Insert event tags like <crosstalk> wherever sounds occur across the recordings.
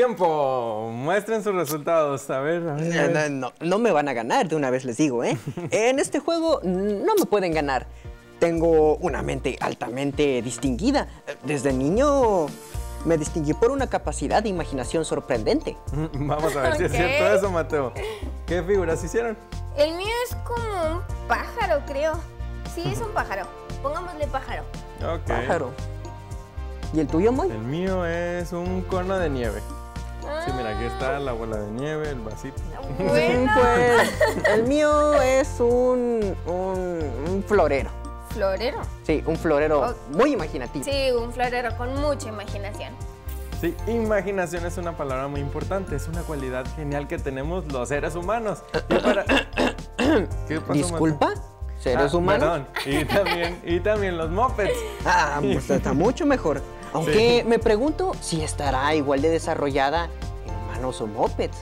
Tiempo, muestren sus resultados. A ver, a ver. a ver. No, no, no me van a ganar, de una vez les digo, ¿eh? <laughs> en este juego no me pueden ganar. Tengo una mente altamente distinguida. Desde niño me distinguí por una capacidad de imaginación sorprendente. <laughs> Vamos a ver si es cierto eso, Mateo. ¿Qué figuras hicieron? El mío es como un pájaro, creo. Sí, es un pájaro. Pongámosle pájaro. Ok. Pájaro. ¿Y el tuyo, Moy? El mío es un cono de nieve. Sí, mira, aquí está la bola de nieve, el vasito. Bueno. Pues <laughs> el mío es un, un, un florero. Florero. Sí, un florero Oh. muy imaginativo. Sí, un florero con mucha imaginación. Sí, imaginación es una palabra muy importante, es una cualidad genial que tenemos los seres humanos. Y para... <coughs> ¿Qué pasó, Disculpa, seres Ah, humanos. Perdón, y también, y también los mopeds. Ah, pues está mucho mejor. Aunque me pregunto si estará igual de desarrollada en humanos o mopeds.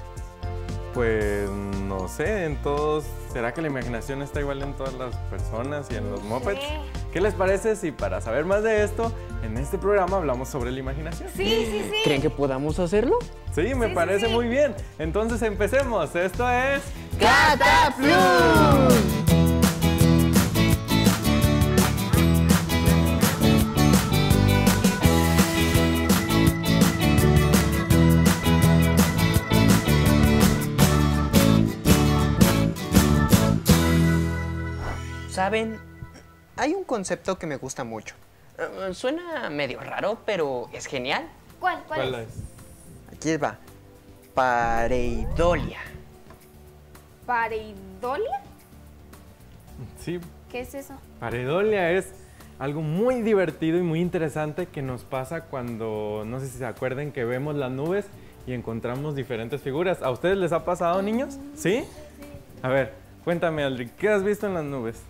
Pues no sé, en todos. ¿Será que la imaginación está igual en todas las personas y en los mopeds? sé. ¿Qué les parece si para saber más de esto, en este programa hablamos sobre la imaginación? Sí, sí, sí. ¿Creen que podamos hacerlo? Sí, me Sí, sí, parece sí. muy bien. Entonces empecemos. Esto es. ¡Cataplum! Saben, hay un concepto que me gusta mucho. Eh, Suena medio raro, pero es genial. ¿Cuál? ¿Cuál, ¿Cuál es? es? Aquí va. Pareidolia. ¿Pareidolia? Sí, ¿Qué es eso? pareidolia es algo muy divertido y muy interesante que nos pasa cuando, no sé si se acuerden, que vemos las nubes y encontramos diferentes figuras. ¿A ustedes les ha pasado, niños? ¿Sí? A ver, cuéntame, Aldri, ¿qué has visto en las nubes?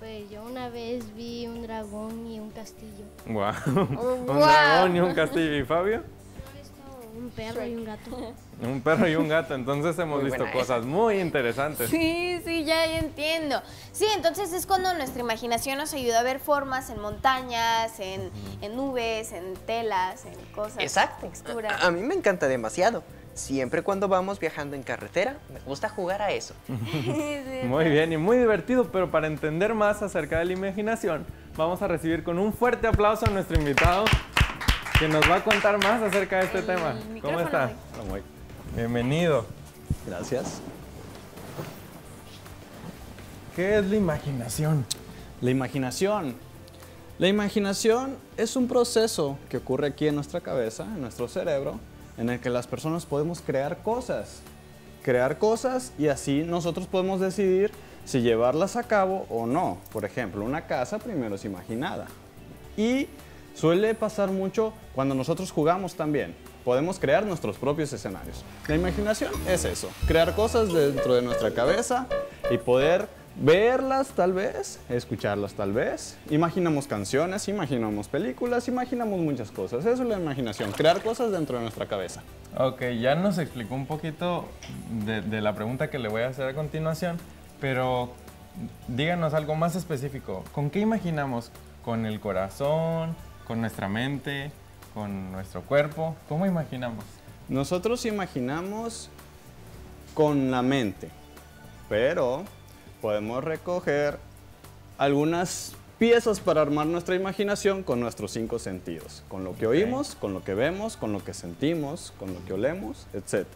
Pues yo una vez vi un dragón y un castillo. Wow. <laughs> Oh, un dragón y un castillo. ¿Y Fabio? He visto un perro y un gato. <laughs> Un perro y un gato. Entonces hemos Muy visto cosas muy interesantes. Sí, sí, ya, ya entiendo. Sí, entonces es cuando nuestra imaginación nos ayuda a ver formas en montañas, en, en nubes, en telas, en cosas. Exacto. Texturas. A, a mí me encanta demasiado. Siempre cuando vamos viajando en carretera, me gusta jugar a eso. <laughs> <laughs> Muy bien y muy divertido, pero para entender más acerca de la imaginación, vamos a recibir con un fuerte aplauso a nuestro invitado que nos va a contar más acerca de este El tema. ¿Cómo está? Bienvenido. Gracias. ¿Qué es la imaginación? La imaginación. La imaginación es un proceso que ocurre aquí en nuestra cabeza, en nuestro cerebro, en el que las personas podemos crear cosas. Crear cosas y así nosotros podemos decidir si llevarlas a cabo o no. Por ejemplo, una casa primero es imaginada. Y suele pasar mucho cuando nosotros jugamos también. Podemos crear nuestros propios escenarios. La imaginación es eso, crear cosas dentro de nuestra cabeza y poder verlas tal vez, escucharlas tal vez. Imaginamos canciones, imaginamos películas, imaginamos muchas cosas. Eso es la imaginación, crear cosas dentro de nuestra cabeza. Ok, ya nos explicó un poquito de, de la pregunta que le voy a hacer a continuación, pero díganos algo más específico. ¿Con qué imaginamos? ¿Con el corazón? ¿Con nuestra mente? ¿Con nuestro cuerpo? ¿Cómo imaginamos? Nosotros imaginamos con la mente, pero podemos recoger algunas piezas para armar nuestra imaginación con nuestros cinco sentidos, con lo que Ok. oímos, con lo que vemos, con lo que sentimos, con lo que olemos, etc.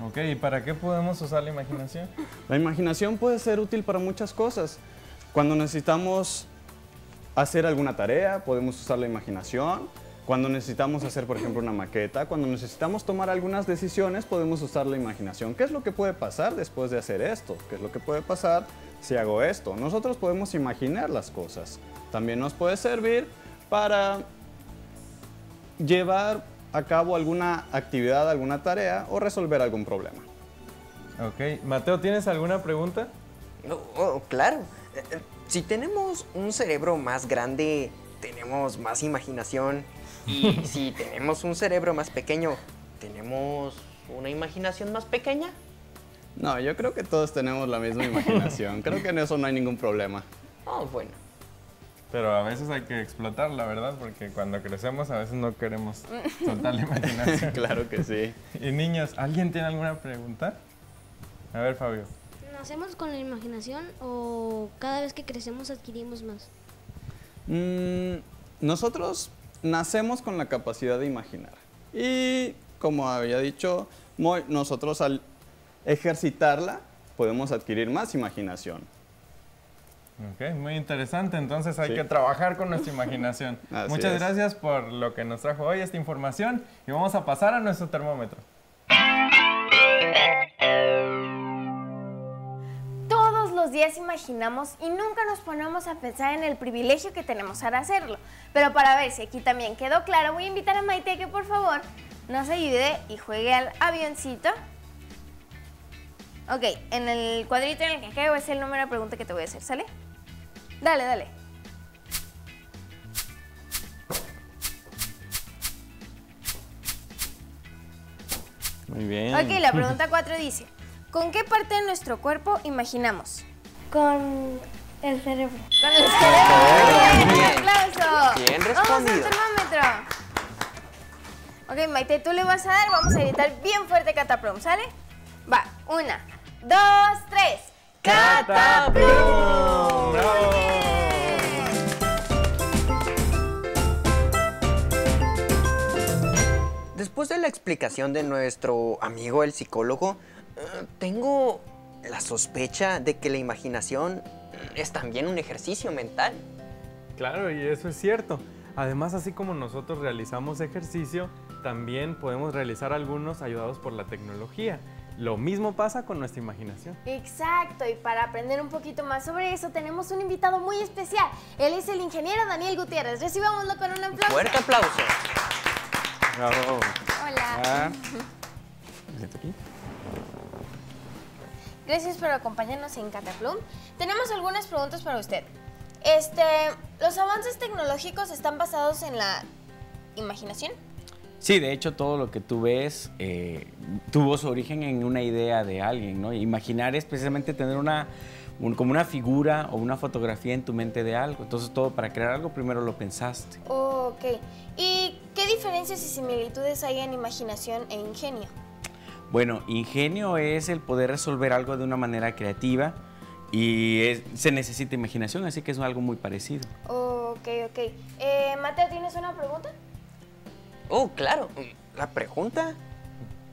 Ok, ¿y para qué podemos usar la imaginación? La imaginación puede ser útil para muchas cosas. Cuando necesitamos hacer alguna tarea, podemos usar la imaginación. Cuando necesitamos hacer, por ejemplo, una maqueta, cuando necesitamos tomar algunas decisiones, podemos usar la imaginación. ¿Qué es lo que puede pasar después de hacer esto? ¿Qué es lo que puede pasar si hago esto? Nosotros podemos imaginar las cosas. También nos puede servir para llevar a cabo alguna actividad, alguna tarea o resolver algún problema. Ok, Mateo, ¿tienes alguna pregunta? Oh, oh, claro. Eh, eh, Si tenemos un cerebro más grande, tenemos más imaginación. Y <laughs> si tenemos un cerebro más pequeño, tenemos una imaginación más pequeña. No, yo creo que todos tenemos la misma imaginación. <laughs> Creo que en eso no hay ningún problema. Oh, bueno. Pero a veces hay que explotarla, ¿verdad? Porque cuando crecemos a veces no queremos soltar la <laughs> imaginación. Claro que sí. Y niños, ¿alguien tiene alguna pregunta? A ver, Fabio. ¿Nacemos con la imaginación o cada vez que crecemos adquirimos más? Mm, nosotros nacemos con la capacidad de imaginar. Y como había dicho, Moy, nosotros al ejercitarla podemos adquirir más imaginación. Ok, muy interesante. Entonces hay Sí. que trabajar con nuestra imaginación. <laughs> Así Muchas es. gracias por lo que nos trajo hoy esta información y vamos a pasar a nuestro termómetro. Los días imaginamos y nunca nos ponemos a pensar en el privilegio que tenemos al hacerlo. Pero para ver si aquí también quedó claro, voy a invitar a Maite a que por favor nos ayude y juegue al avioncito. Ok, en el cuadrito en el que caigo es el número de pregunta que te voy a hacer, ¿sale? Dale, dale. Muy bien. Ok, la pregunta 4 dice, ¿con qué parte de nuestro cuerpo imaginamos? Con el cerebro. Con el cerebro. Bien. ¡Un aplauso! Bien Vamos respondido. al termómetro. Ok, Maite, tú le vas a dar, vamos a gritar bien fuerte Cataplum, ¿sale? Va, una, dos, tres. ¡Cataplum! Después de la explicación de nuestro amigo el psicólogo, eh, tengo la sospecha de que la imaginación es también un ejercicio mental. Claro, y eso es cierto. Además, así como nosotros realizamos ejercicio, también podemos realizar algunos ayudados por la tecnología. Lo mismo pasa con nuestra imaginación. Exacto, y para aprender un poquito más sobre eso tenemos un invitado muy especial. Él es el ingeniero Daniel Gutiérrez. Recibámoslo con un aplauso. Fuerte aplauso. Bravo. Hola. Ah. <laughs> ¿Me siento aquí? Gracias por acompañarnos en Cataplum. Tenemos algunas preguntas para usted. Este, ¿los avances tecnológicos están basados en la imaginación? Sí, de hecho todo lo que tú ves eh, tuvo su origen en una idea de alguien, ¿no? Imaginar es precisamente tener una, un- como una figura o una fotografía en tu mente de algo. Entonces todo para crear algo primero lo pensaste. Ok. ¿Y qué diferencias y similitudes hay en imaginación e ingenio? Bueno, ingenio es el poder resolver algo de una manera creativa y es- se necesita imaginación, así que es algo muy parecido. Ok, ok. Eh, Mateo, ¿tienes una pregunta? Oh, claro. ¿La pregunta?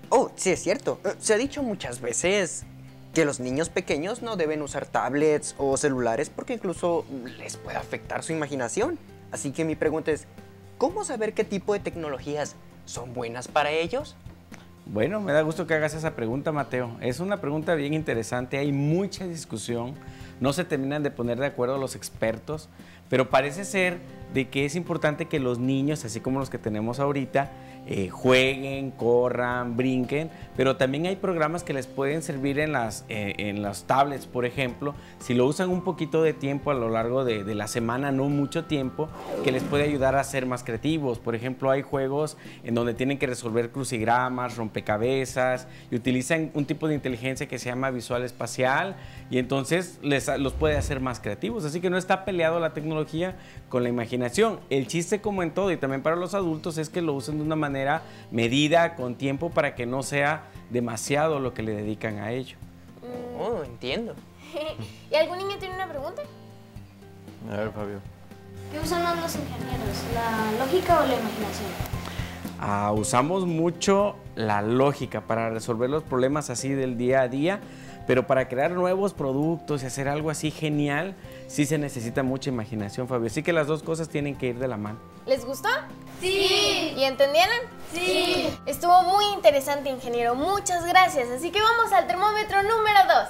Oh, sí, es cierto. Eh, Se ha dicho muchas veces que los niños pequeños no deben usar tablets o celulares porque incluso les puede afectar su imaginación. Así que mi pregunta es, ¿cómo saber qué tipo de tecnologías son buenas para ellos? Bueno, me da gusto que hagas esa pregunta, Mateo. Es una pregunta bien interesante, hay mucha discusión, no se terminan de poner de acuerdo los expertos, pero parece ser de que es importante que los niños, así como los que tenemos ahorita, eh, jueguen, corran, brinquen, pero también hay programas que les pueden servir en las, eh, en las tablets, por ejemplo, si lo usan un poquito de tiempo a lo largo de, de la semana, no mucho tiempo, que les puede ayudar a ser más creativos. Por ejemplo, hay juegos en donde tienen que resolver crucigramas, rompecabezas, y utilizan un tipo de inteligencia que se llama visual espacial, y entonces les, los puede hacer más creativos. Así que no está peleado la tecnología con la imaginación. El chiste, como en todo, y también para los adultos, es que lo usen de una manera medida, con tiempo, para que no sea demasiado lo que le dedican a ello. Oh, entiendo. <laughs> ¿Y algún niño tiene una pregunta? A ver, Fabio. ¿Qué usan más los ingenieros? ¿La lógica o la imaginación? Ah, usamos mucho la lógica para resolver los problemas así del día a día, pero para crear nuevos productos y hacer algo así genial, sí se necesita mucha imaginación, Fabio. Así que las dos cosas tienen que ir de la mano. ¿Les gustó? Sí. ¿Y entendieron? Sí. Estuvo muy interesante, ingeniero. Muchas gracias. Así que vamos al termómetro número 2.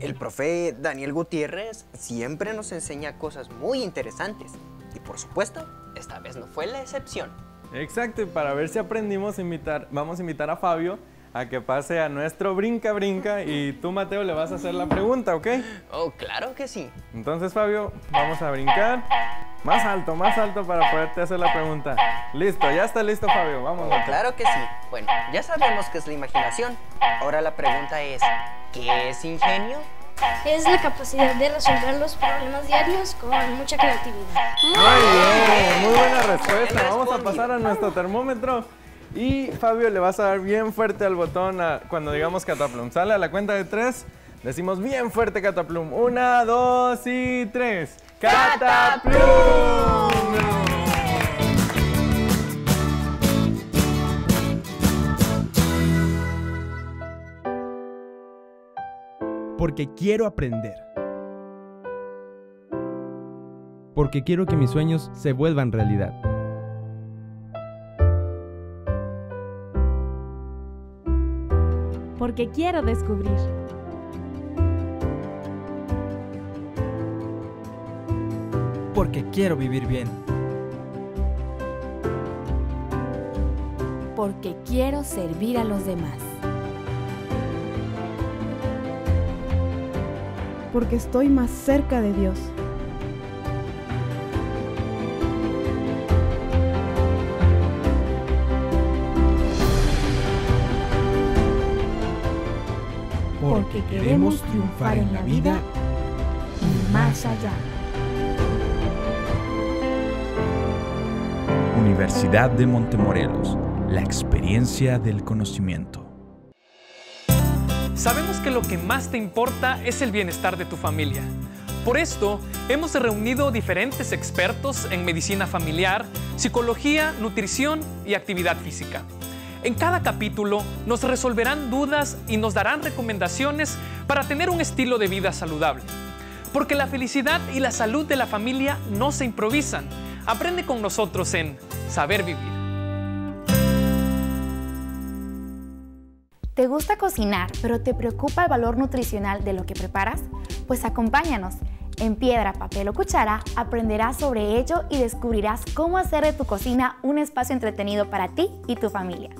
El profe Daniel Gutiérrez siempre nos enseña cosas muy interesantes. Y por supuesto, esta vez no fue la excepción. Exacto, y para ver si aprendimos, invitar, vamos a invitar a Fabio a que pase a nuestro brinca brinca y tú, Mateo, le vas a hacer la pregunta, ¿ok? Oh, claro que sí. Entonces, Fabio, vamos a brincar. Más alto, más alto para poderte hacer la pregunta. Listo, ya está listo, Fabio. Vamos. Oh, Mateo. claro que sí. Bueno, ya sabemos qué es la imaginación. Ahora la pregunta es, ¿qué es ingenio? Es la capacidad de resolver los problemas diarios con mucha creatividad. Muy bien, muy buena respuesta. Vamos a pasar a nuestro termómetro. Y Fabio le vas a dar bien fuerte al botón cuando digamos cataplum. Sale a la cuenta de tres. Decimos bien fuerte cataplum. Una, dos y tres. ¡Cataplum! Porque quiero aprender. Porque quiero que mis sueños se vuelvan realidad. Porque quiero descubrir. Porque quiero vivir bien. Porque quiero servir a los demás. Porque estoy más cerca de Dios. Porque queremos triunfar en la vida y más allá. Universidad de Montemorelos, la experiencia del conocimiento. Sabemos que lo que más te importa es el bienestar de tu familia. Por esto, hemos reunido diferentes expertos en medicina familiar, psicología, nutrición y actividad física. En cada capítulo nos resolverán dudas y nos darán recomendaciones para tener un estilo de vida saludable. Porque la felicidad y la salud de la familia no se improvisan. Aprende con nosotros en Saber Vivir. ¿Te gusta cocinar, pero te preocupa el valor nutricional de lo que preparas? Pues acompáñanos. En Piedra, Papel o Cuchara aprenderás sobre ello y descubrirás cómo hacer de tu cocina un espacio entretenido para ti y tu familia.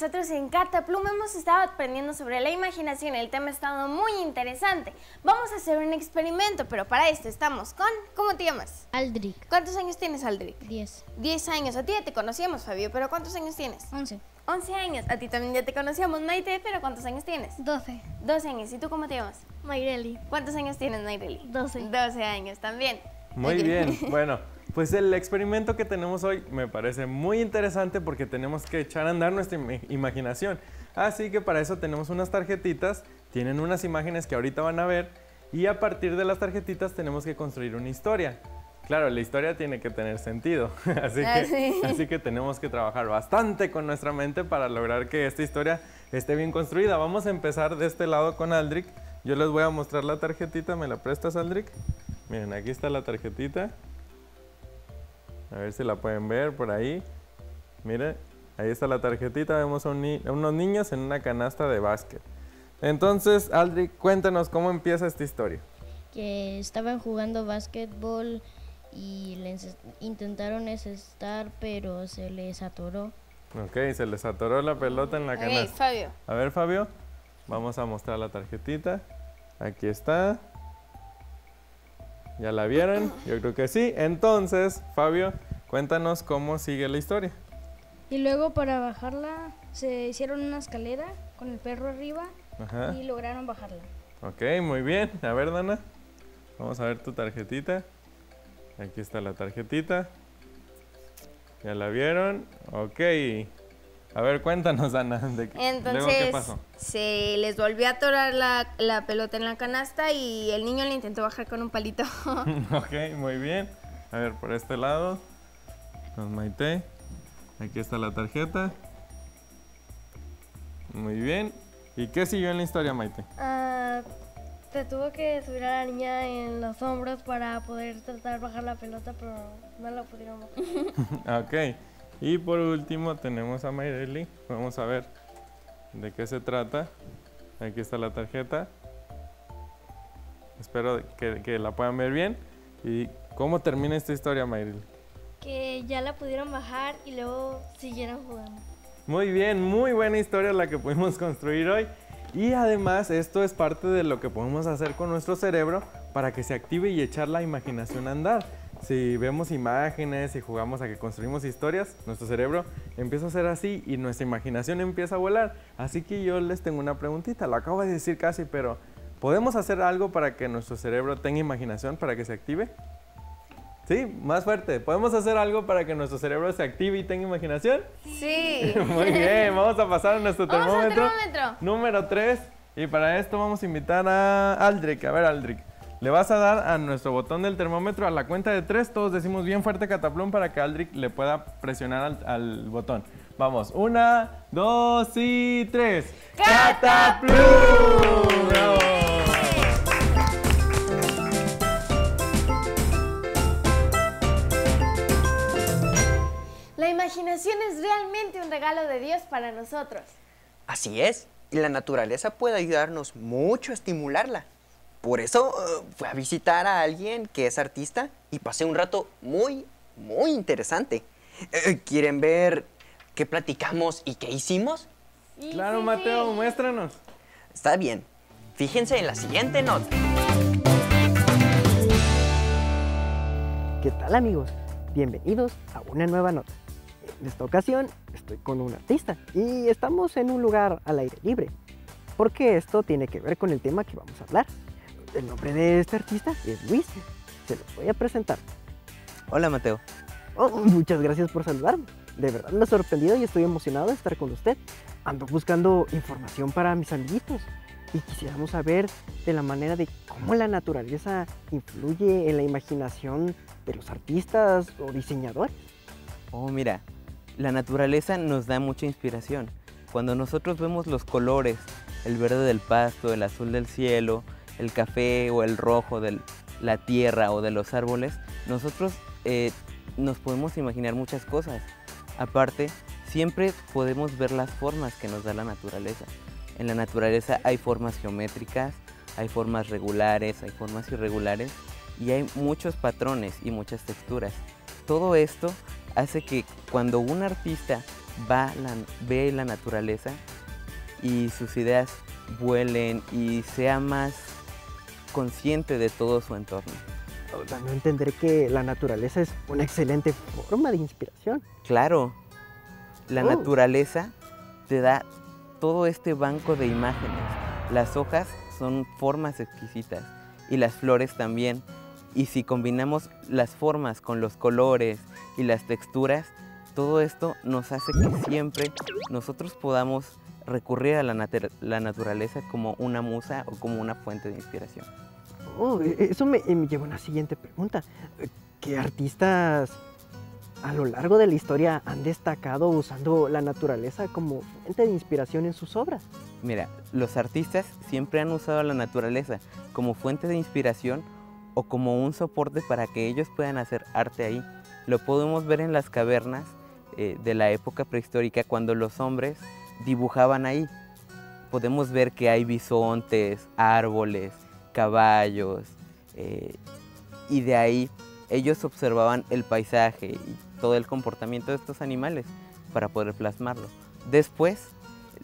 Nosotros en Cataplum. Hemos estado aprendiendo sobre la imaginación. El tema ha estado muy interesante. Vamos a hacer un experimento, pero para esto estamos con... ¿Cómo te llamas? Aldric. ¿Cuántos años tienes, Aldric? 10. 10 años. A ti ya te conocíamos, Fabio, pero ¿cuántos años tienes? 11. 11 años. A ti también ya te conocíamos, Maite, pero ¿cuántos años tienes? 12. 12 años. ¿Y tú cómo te llamas? Mayreli. ¿Cuántos años tienes, Mayreli? 12. 12 años también. Muy bien. <laughs> Bueno, pues el experimento que tenemos hoy me parece muy interesante porque tenemos que echar a andar nuestra im- imaginación. Así que para eso tenemos unas tarjetitas, tienen unas imágenes que ahorita van a ver y a partir de las tarjetitas tenemos que construir una historia. Claro, la historia tiene que tener sentido, <laughs> así Ah, que, sí. así que tenemos que trabajar bastante con nuestra mente para lograr que esta historia esté bien construida. Vamos a empezar de este lado con Aldrich. Yo les voy a mostrar la tarjetita, ¿me la prestas Aldrich? Miren, aquí está la tarjetita. A ver si la pueden ver por ahí. Miren, ahí está la tarjetita. Vemos a, un ni- a unos niños en una canasta de básquet. Entonces, Aldrich, cuéntanos cómo empieza esta historia. que estaban jugando básquetbol y les intentaron estar, pero se les atoró. Ok, se les atoró la pelota en la canasta. Fabio. A ver, Fabio, vamos a mostrar la tarjetita. Aquí está. ¿Ya la vieron? Yo creo que sí. Entonces, Fabio, cuéntanos cómo sigue la historia. Y luego para bajarla se hicieron una escalera con el perro arriba Ajá. y lograron bajarla. Ok, muy bien. A ver, Dana. Vamos a ver tu tarjetita. Aquí está la tarjetita. ¿Ya la vieron? Ok. A ver, cuéntanos, Dana. de qué- luego, Entonces, ¿qué pasó? se les volvió a atorar la, la pelota en la canasta y el niño le intentó bajar con un palito. <laughs> ok, muy bien. A ver, por este lado. Con Maite. Aquí está la tarjeta. Muy bien. ¿Y qué siguió en la historia, Maite? Ah, te tuvo que subir a la niña en los hombros para poder tratar de bajar la pelota, pero no la pudieron bajar. <laughs> ok. Y por último tenemos a Mayreli. Vamos a ver de qué se trata. Aquí está la tarjeta. Espero que, que la puedan ver bien. ¿Y cómo termina esta historia, Mayreli? que ya la pudieron bajar y luego siguieron jugando. Muy bien, muy buena historia la que pudimos construir hoy. Y además esto es parte de lo que podemos hacer con nuestro cerebro para que se active y echar la imaginación a andar. Si vemos imágenes y jugamos a que construimos historias, nuestro cerebro empieza a ser así y nuestra imaginación empieza a volar. Así que yo les tengo una preguntita, lo acabo de decir casi, pero ¿podemos hacer algo para que nuestro cerebro tenga imaginación, para que se active? Sí, más fuerte. ¿Podemos hacer algo para que nuestro cerebro se active y tenga imaginación? Sí. <laughs> Muy bien, vamos a pasar a nuestro Vamos al termómetro. termómetro. Número 3. Y para esto vamos a invitar a Aldrich. A ver, Aldrich. Le vas a dar a nuestro botón del termómetro a la cuenta de 3. Todos decimos bien fuerte cataplum para que Aldrich le pueda presionar al, al botón. Vamos. Una, dos y tres. ¡Cataplum! ¡Bravo! La imaginación es realmente un regalo de Dios para nosotros. Así es, y la naturaleza puede ayudarnos mucho a estimularla. Por eso eh, fui a visitar a alguien que es artista y pasé un rato muy, muy interesante. Eh, ¿Quieren ver qué platicamos y qué hicimos? Claro, Mateo, muéstranos. Está bien. Fíjense en la siguiente nota. ¿Qué tal amigos? Bienvenidos a una nueva nota. En esta ocasión estoy con un artista y estamos en un lugar al aire libre, porque esto tiene que ver con el tema que vamos a hablar. El nombre de este artista es Luis. Se los voy a presentar. Hola Mateo. Oh, muchas gracias por saludarme. De verdad me ha sorprendido y estoy emocionado de estar con usted. Ando buscando información para mis amiguitos y quisiéramos saber de la manera de cómo la naturaleza influye en la imaginación de los artistas o diseñadores. Oh, mira, la naturaleza nos da mucha inspiración. Cuando nosotros vemos los colores, el verde del pasto, el azul del cielo, el café o el rojo de la tierra o de los árboles, nosotros eh, nos podemos imaginar muchas cosas. Aparte, siempre podemos ver las formas que nos da la naturaleza. En la naturaleza hay formas geométricas, hay formas regulares, hay formas irregulares y hay muchos patrones y muchas texturas. Todo esto hace que cuando un artista va la- ve la naturaleza y sus ideas vuelen y sea más consciente de todo su entorno. A entender que la naturaleza es una excelente forma de inspiración. Claro, la Oh. naturaleza te da todo este banco de imágenes. Las hojas son formas exquisitas y las flores también. Y si combinamos las formas con los colores y las texturas, todo esto nos hace que siempre nosotros podamos recurrir a la, nater- la naturaleza como una musa o como una fuente de inspiración. Oh, e- eso me, me lleva a una siguiente pregunta. ¿Qué artistas a lo largo de la historia han destacado usando la naturaleza como fuente de inspiración en sus obras? Mira, los artistas siempre han usado la naturaleza como fuente de inspiración o como un soporte para que ellos puedan hacer arte ahí. Lo podemos ver en las cavernas eh, de la época prehistórica cuando los hombres dibujaban ahí. Podemos ver que hay bisontes, árboles, caballos, eh, y de ahí ellos observaban el paisaje y todo el comportamiento de estos animales para poder plasmarlo. Después,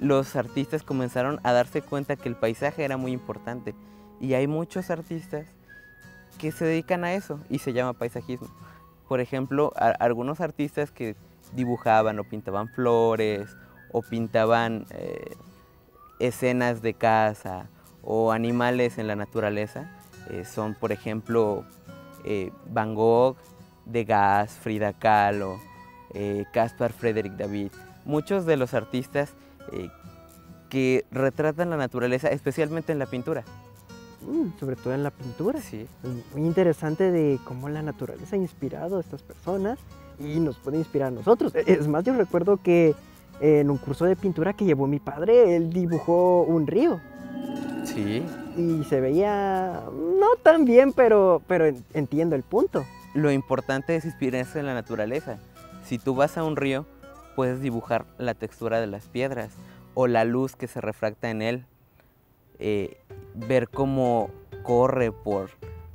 los artistas comenzaron a darse cuenta que el paisaje era muy importante y hay muchos artistas que se dedican a eso y se llama paisajismo. Por ejemplo, algunos artistas que dibujaban o pintaban flores o pintaban eh, escenas de casa o animales en la naturaleza eh, son, por ejemplo, eh, Van Gogh, Degas, Frida Kahlo, Caspar Frederick David. Muchos de los artistas que retratan la naturaleza, especialmente en la pintura. Mm, sobre todo en la pintura. Sí. Es muy interesante de cómo la naturaleza ha inspirado a estas personas y nos puede inspirar a nosotros. Es más, yo recuerdo que en un curso de pintura que llevó mi padre, él dibujó un río Sí. y se veía no tan bien, pero, pero en- entiendo el punto. Lo importante es inspirarse en la naturaleza. Si tú vas a un río, puedes dibujar la textura de las piedras o la luz que se refracta en él. eh, ver cómo corre por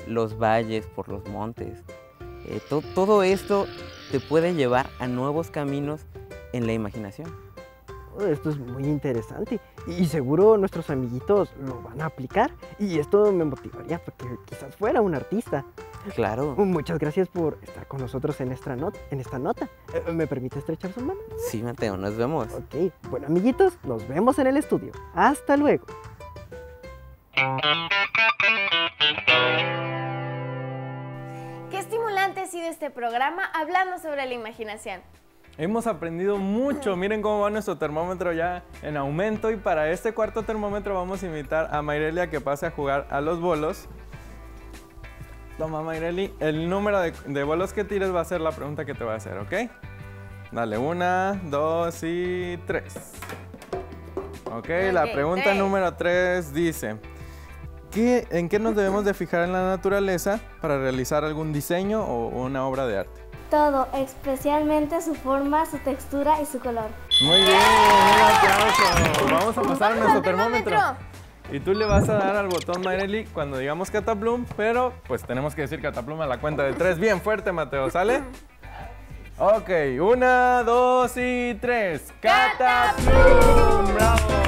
los valles, por los montes. Eh, to- todo esto te puede llevar a nuevos caminos en la imaginación. Oh, Esto es muy interesante y seguro nuestros amiguitos lo van a aplicar y esto me motivaría porque quizás fuera un artista. Claro. Muchas gracias por estar con nosotros en esta, not- en esta nota. Eh, ¿Me permite estrechar su mano? Sí, Mateo, nos vemos. Ok, bueno amiguitos, nos vemos en el estudio. Hasta luego. Qué estimulante ha sido este programa hablando sobre la imaginación. Hemos aprendido mucho. Miren cómo va nuestro termómetro ya en aumento. Y para este cuarto termómetro vamos a invitar a Mayreli a que pase a jugar a los bolos. Toma, Mayreli. El número de, de bolos que tires va a ser la pregunta que te voy a hacer, ¿ok? Dale, una, dos y tres. Ok, la pregunta tres. número tres dice... ¿qué- ¿En qué nos debemos de fijar en la naturaleza para realizar algún diseño o una obra de arte? Todo, especialmente su forma, su textura y su color. Muy bien, un aplauso. Vamos a pasar Vamos nuestro termómetro. termómetro. Y tú le vas a dar al botón Mayreli cuando digamos Cataplum, pero pues tenemos que decir Cataplum a la cuenta de tres. Bien fuerte, Mateo, ¿sale? Ok, una, dos y tres. ¡Cataplum! ¡Bravo!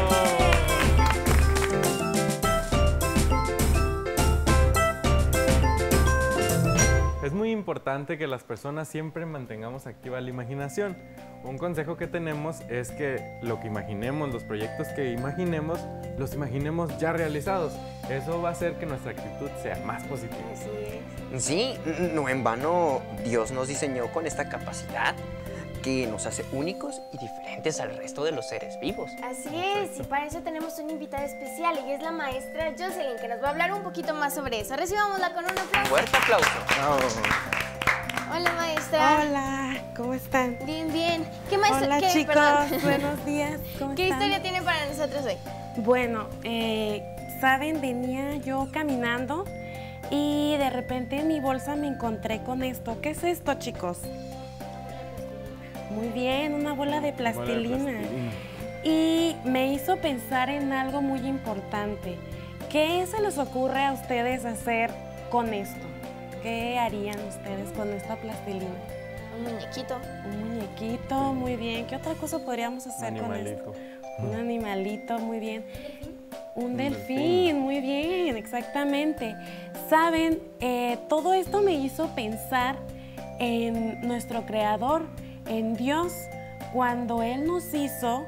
Es muy importante que las personas siempre mantengamos activa la imaginación. Un consejo que tenemos es que lo que imaginemos, los proyectos que imaginemos, los imaginemos ya realizados. Eso va a hacer que nuestra actitud sea más positiva. Sí, no en vano Dios nos diseñó con esta capacidad que nos hace únicos y diferentes al resto de los seres vivos. Así es, y para eso tenemos una invitada especial y es la maestra Jocelyn, que nos va a hablar un poquito más sobre eso. Recibámosla con un aplauso. Fuerte aplauso. Hola, maestra. Hola, ¿cómo están? Bien, bien. ¿Qué maestra? Hola qué, chicos, perdón. <laughs> buenos días. ¿cómo ¿Qué están? historia tiene para nosotros hoy? Bueno, eh, saben, venía yo caminando y de repente en mi bolsa me encontré con esto. ¿Qué es esto, chicos? Muy bien, una bola de plastilina. Y me hizo pensar en algo muy importante. ¿Qué se les ocurre a ustedes hacer con esto? ¿Qué harían ustedes con esta plastilina? Un muñequito. Un muñequito, muy bien. ¿Qué otra cosa podríamos hacer con esto? Un animalito, muy bien. Un, Un delfín, delfín. muy bien, exactamente. Saben, Eh, todo esto me hizo pensar en nuestro creador, en Dios. Cuando Él nos hizo,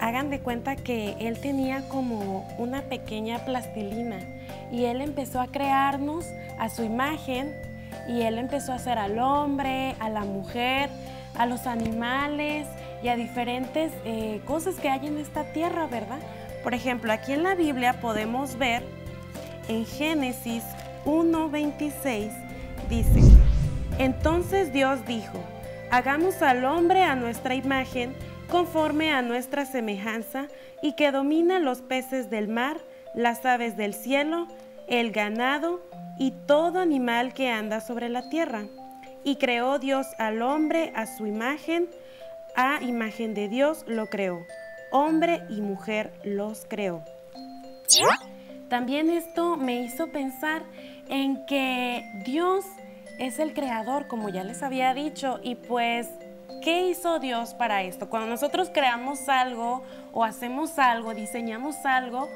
hagan de cuenta que Él tenía como una pequeña plastilina y Él empezó a crearnos a su imagen y Él empezó a hacer al hombre, a la mujer, a los animales y a diferentes eh, cosas que hay en esta tierra, ¿verdad? Por ejemplo, aquí en la Biblia podemos ver en Génesis 1.26 dice, entonces Dios dijo, hagamos al hombre a nuestra imagen, conforme a nuestra semejanza, y que domina los peces del mar, las aves del cielo, el ganado y todo animal que anda sobre la tierra. Y creó Dios al hombre a su imagen, a imagen de Dios lo creó. Hombre y mujer los creó. También esto me hizo pensar en que Dios es el creador, como ya les había dicho, y pues, ¿qué hizo Dios para esto? Cuando nosotros creamos algo o hacemos algo, diseñamos algo,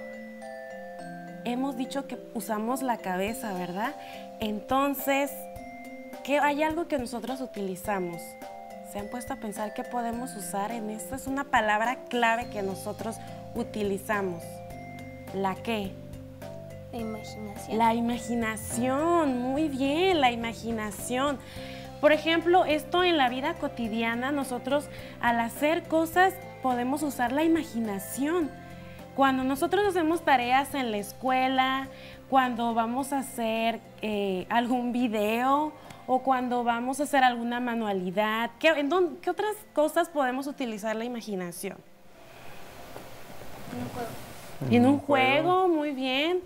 hemos dicho que usamos la cabeza, ¿verdad? Entonces, ¿qué, hay algo que nosotros utilizamos. ¿Se han puesto a pensar qué podemos usar en esto? Es una palabra clave que nosotros utilizamos. ¿La qué? La imaginación. La imaginación, muy bien, la imaginación. Por ejemplo, esto en la vida cotidiana, nosotros al hacer cosas podemos usar la imaginación. Cuando nosotros hacemos tareas en la escuela, cuando vamos a hacer eh, algún video o cuando vamos a hacer alguna manualidad, ¿qué, en dónde- qué otras cosas podemos utilizar la imaginación? En un juego, muy bien.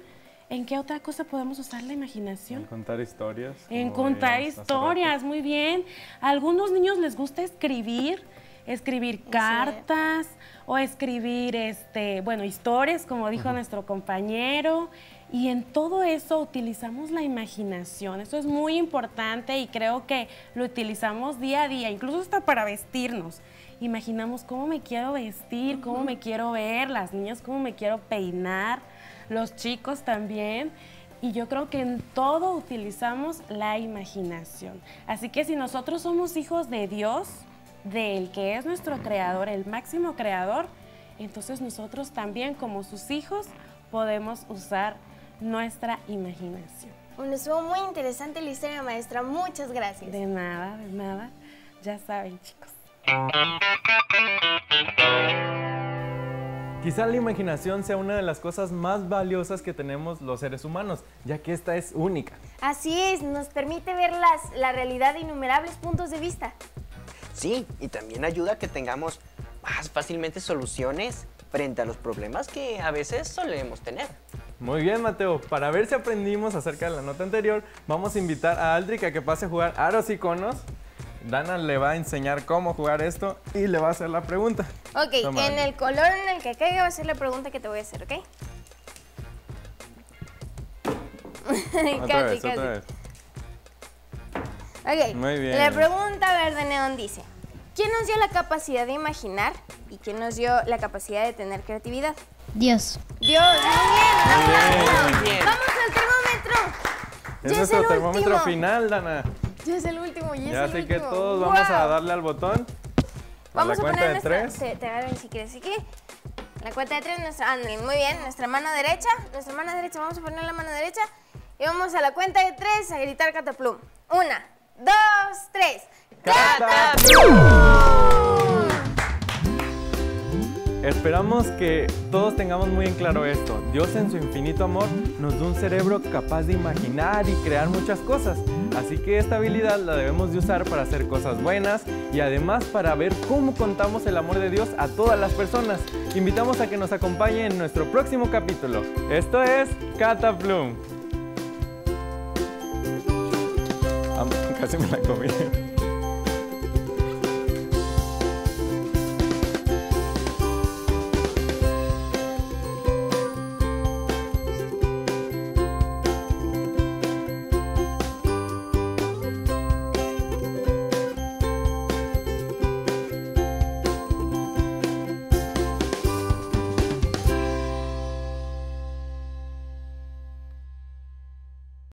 ¿En qué otra cosa podemos usar la imaginación? En contar historias. En contar historias, muy bien. A algunos niños les gusta escribir, escribir cartas o escribir, este, bueno, historias, como dijo nuestro compañero. Y en todo eso utilizamos la imaginación. Eso es muy importante y creo que lo utilizamos día a día, incluso hasta para vestirnos. Imaginamos cómo me quiero vestir, cómo me quiero ver, las niñas cómo me quiero peinar, los chicos también. Y yo creo que en todo utilizamos la imaginación. Así que si nosotros somos hijos de Dios, del que es nuestro creador, el máximo creador, entonces nosotros también como sus hijos podemos usar nuestra imaginación. Bueno, estuvo muy interesante la historia, maestra. Muchas gracias. De nada, de nada. Ya saben, chicos. Quizá la imaginación sea una de las cosas más valiosas que tenemos los seres humanos, ya que esta es única. Así es, nos permite ver las, la realidad de innumerables puntos de vista. Sí, y también ayuda a que tengamos más fácilmente soluciones frente a los problemas que a veces solemos tener. Muy bien, Mateo. Para ver si aprendimos acerca de la nota anterior, vamos a invitar a Aldrich a que pase a jugar aros y conos. Dana le va a enseñar cómo jugar esto y le va a hacer la pregunta. Ok, Toma, en el color en el que caiga va a ser la pregunta que te voy a hacer, ¿ok? <laughs> Otra Casi, vez, casi. otra vez. Ok, Muy bien. la pregunta verde neón dice, ¿quién nos dio la capacidad de imaginar y quién nos dio la capacidad de tener creatividad? Dios. Dios, muy bien. Muy bien. Vamos al termómetro. Es Ya nuestro el termómetro último. final, Dana. Ya es el último, ya, Ya es el así que todos vamos a darle al botón. Vamos a la cuenta de nuestra, tres. Te, te agarran si quieres. La cuenta de tres, nuestra, ándale, muy bien, nuestra mano derecha, nuestra mano derecha, vamos a poner la mano derecha y vamos a la cuenta de tres a gritar cataplum. Una, dos, tres. Esperamos que todos tengamos muy en claro esto. Dios en su infinito amor nos da un cerebro capaz de imaginar y crear muchas cosas. Así que esta habilidad la debemos de usar para hacer cosas buenas y además para ver cómo contamos el amor de Dios a todas las personas. Invitamos a que nos acompañe en nuestro próximo capítulo. Esto es Cataplum. <laughs> Casi me la comí.